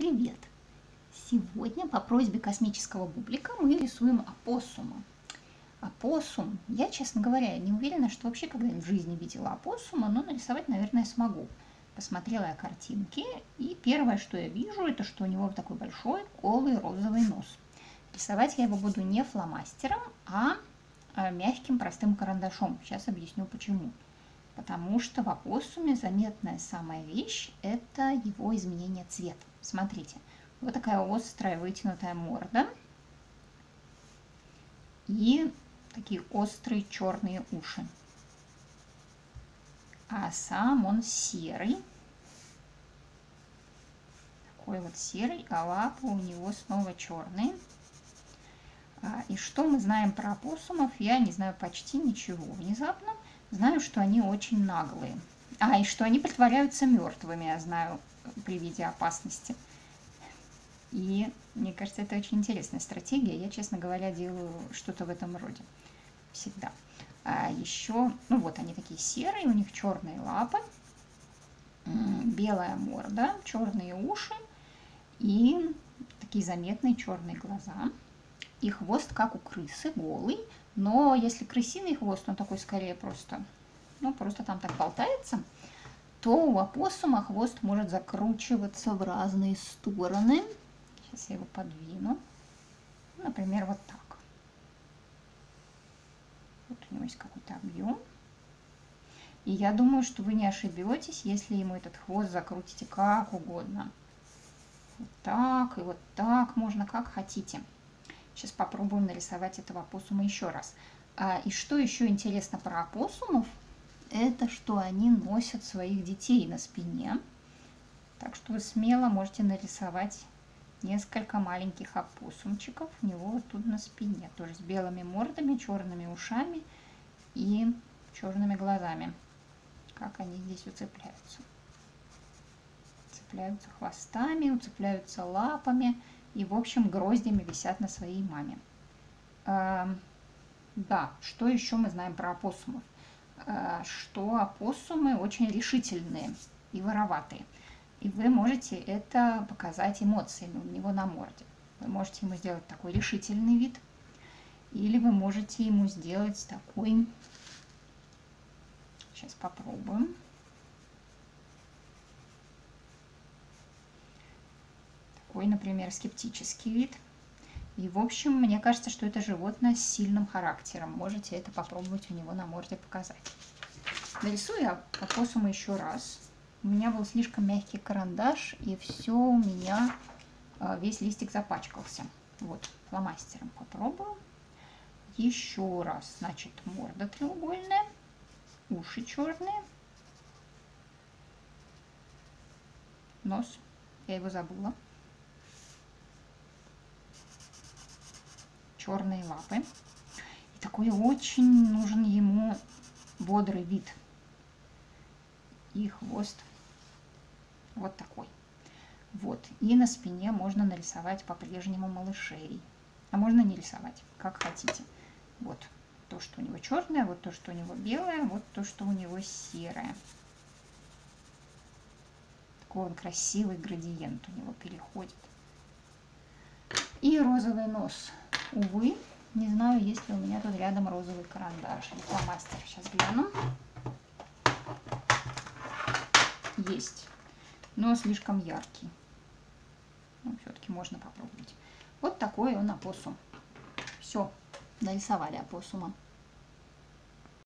Привет! Сегодня по просьбе космического бублика мы рисуем опоссума. Опоссум, я, честно говоря, не уверена, что вообще когда-нибудь в жизни видела опоссума, но нарисовать, наверное, смогу. Посмотрела я картинки, и первое, что я вижу, это что у него такой большой голый розовый нос. Рисовать я его буду не фломастером, а, а мягким простым карандашом. Сейчас объясню почему потому что в опоссуме заметная самая вещь – это его изменение цвета. Смотрите, вот такая острая вытянутая морда и такие острые черные уши. А сам он серый, такой вот серый, а лапы у него снова черные. А, и что мы знаем про опоссумов, я не знаю почти ничего внезапно. Знаю, что они очень наглые. А, и что они притворяются мертвыми, я знаю, при виде опасности. И мне кажется, это очень интересная стратегия. Я, честно говоря, делаю что-то в этом роде всегда. А еще, ну вот они такие серые, у них черные лапы, белая морда, черные уши и такие заметные черные глаза. И хвост, как у крысы, голый, но если крысиный хвост, он такой скорее просто, ну, просто там так болтается, то у опоссума хвост может закручиваться в разные стороны. Сейчас я его подвину. Например, вот так. Вот у него есть какой-то объем. И я думаю, что вы не ошибетесь, если ему этот хвост закрутите как угодно. Вот так и вот так можно, как хотите. Сейчас попробуем нарисовать этого опоссума еще раз. А, и что еще интересно про опоссумов, это что они носят своих детей на спине. Так что вы смело можете нарисовать несколько маленьких опоссумчиков у него вот тут на спине. Тоже с белыми мордами, черными ушами и черными глазами. Как они здесь уцепляются. Цепляются хвостами, уцепляются лапами и, в общем, гроздями висят на своей маме. Эм, да, что еще мы знаем про опоссумов? Э, что опоссумы очень решительные и вороватые. И вы можете это показать эмоциями у него на морде. Вы можете ему сделать такой решительный вид, или вы можете ему сделать такой... Сейчас попробуем. Такой, например, скептический вид. И, в общем, мне кажется, что это животное с сильным характером. Можете это попробовать у него на морде показать. Нарисую я опоссума еще раз. У меня был слишком мягкий карандаш, и все у меня, а, весь листик запачкался. Вот, фломастером попробую. Еще раз, значит, морда треугольная, уши черные, нос, я его забыла. Черные лапы. И такой очень нужен ему бодрый вид. И хвост вот такой. Вот. И на спине можно нарисовать по-прежнему малышей. А можно не рисовать, как хотите. Вот то, что у него черное, вот то, что у него белое, вот то, что у него серое. Такой он красивый градиент у него переходит. И розовый нос Увы, не знаю, есть ли у меня тут рядом розовый карандаш или фломастер. Сейчас гляну. Есть, но слишком яркий. Ну, все-таки можно попробовать. Вот такой он опоссум. Все, нарисовали опоссума.